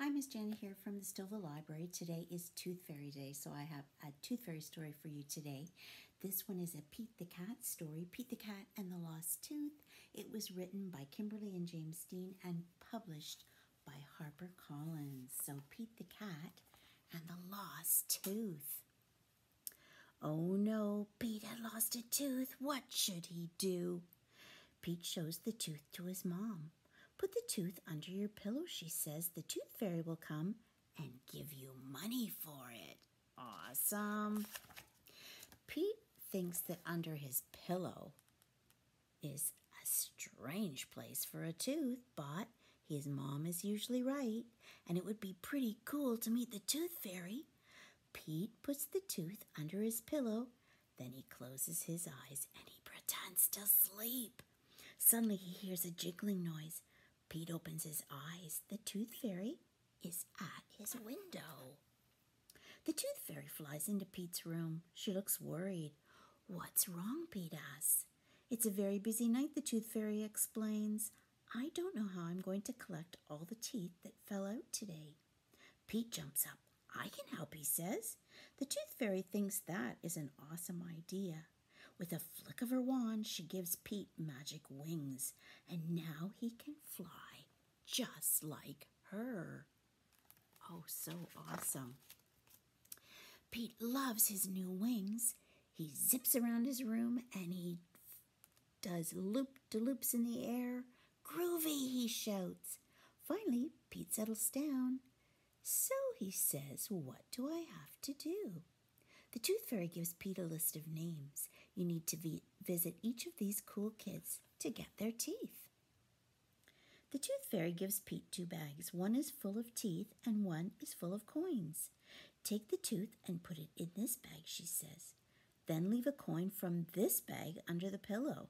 Hi, Miss Janet here from the Stouffville Library. Today is Tooth Fairy Day, so I have a Tooth Fairy story for you today. This one is a Pete the Cat story, Pete the Cat and the Lost Tooth. It was written by Kimberly and James Dean and published by HarperCollins. So, Pete the Cat and the Lost Tooth. Oh no, Pete had lost a tooth. What should he do? Pete shows the tooth to his mom. Put the tooth under your pillow, she says. The tooth fairy will come and give you money for it. Awesome. Pete thinks that under his pillow is a strange place for a tooth, but his mom is usually right, and it would be pretty cool to meet the tooth fairy. Pete puts the tooth under his pillow, then he closes his eyes and he pretends to sleep. Suddenly he hears a jiggling noise. Pete opens his eyes. The tooth fairy is at his window. The tooth fairy flies into Pete's room. She looks worried. What's wrong? Pete asks. It's a very busy night, the tooth fairy explains. I don't know how I'm going to collect all the teeth that fell out today. Pete jumps up. I can help, he says. The tooth fairy thinks that is an awesome idea. With a flick of her wand, she gives Pete magic wings, and now he can fly just like her. Oh, so awesome. Pete loves his new wings. He zips around his room and he does loop de loops in the air. Groovy, he shouts. Finally, Pete settles down. So, he says, what do I have to do? The Tooth Fairy gives Pete a list of names. You need to vi- visit each of these cool kids to get their teeth. The Tooth Fairy gives Pete two bags. One is full of teeth and one is full of coins. Take the tooth and put it in this bag, she says. Then leave a coin from this bag under the pillow.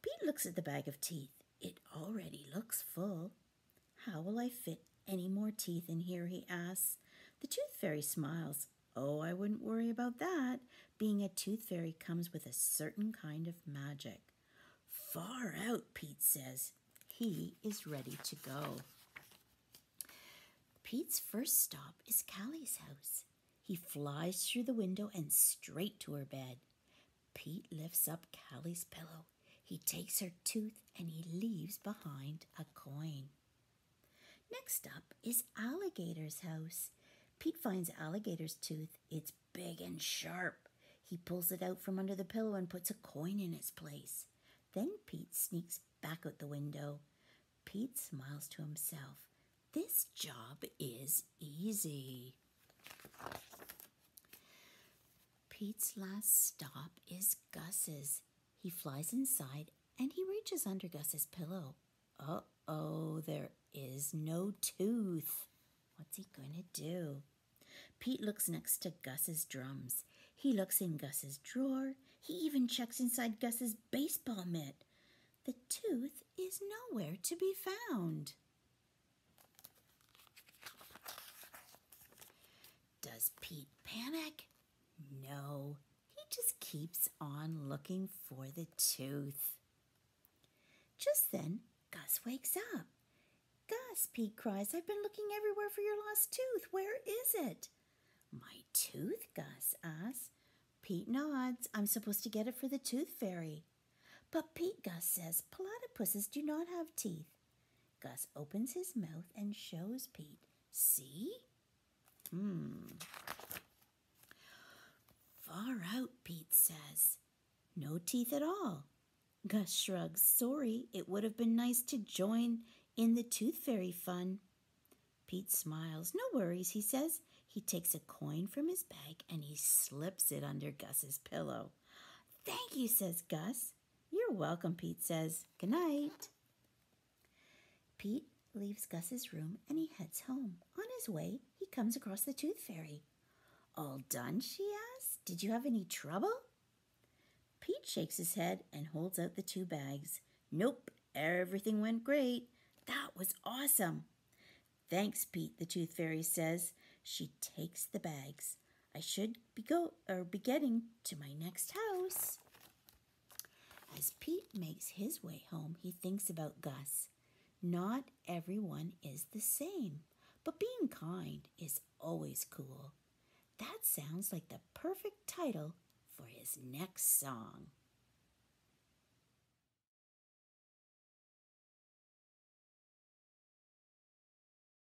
Pete looks at the bag of teeth. It already looks full. How will I fit any more teeth in here? he asks. The Tooth Fairy smiles. Oh, I wouldn't worry about that. Being a tooth fairy comes with a certain kind of magic. Far out, Pete says. He is ready to go. Pete's first stop is Callie's house. He flies through the window and straight to her bed. Pete lifts up Callie's pillow. He takes her tooth and he leaves behind a coin. Next up is Alligator's house. Pete finds Alligator's tooth. It's big and sharp. He pulls it out from under the pillow and puts a coin in its place. Then Pete sneaks back out the window. Pete smiles to himself. This job is easy. Pete's last stop is Gus's. He flies inside and he reaches under Gus's pillow. Uh oh, there is no tooth. What's he going to do? Pete looks next to Gus's drums. He looks in Gus's drawer. He even checks inside Gus's baseball mitt. The tooth is nowhere to be found. Does Pete panic? No, he just keeps on looking for the tooth. Just then, Gus wakes up. Gus, Pete cries, I've been looking everywhere for your lost tooth. Where is it? My tooth? Gus asks. Pete nods. I'm supposed to get it for the tooth fairy. But Pete, Gus says, platypuses do not have teeth. Gus opens his mouth and shows Pete. See? Hmm. Far out, Pete says. No teeth at all. Gus shrugs. Sorry, it would have been nice to join in the tooth fairy fun. Pete smiles. No worries, he says. He takes a coin from his bag and he slips it under Gus's pillow. Thank you, says Gus. You're welcome, Pete says. Good night. Pete leaves Gus's room and he heads home. On his way, he comes across the tooth fairy. All done? she asks. Did you have any trouble? Pete shakes his head and holds out the two bags. Nope, everything went great. That was awesome. Thanks, Pete, the tooth fairy says. She takes the bags. I should be go or be getting to my next house. As Pete makes his way home, he thinks about Gus. Not everyone is the same, but but being kind is always cool. That sounds like the perfect title for his next song.